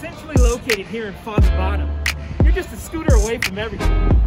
centrally located here in Fog Bottom. You're just a scooter away from everything.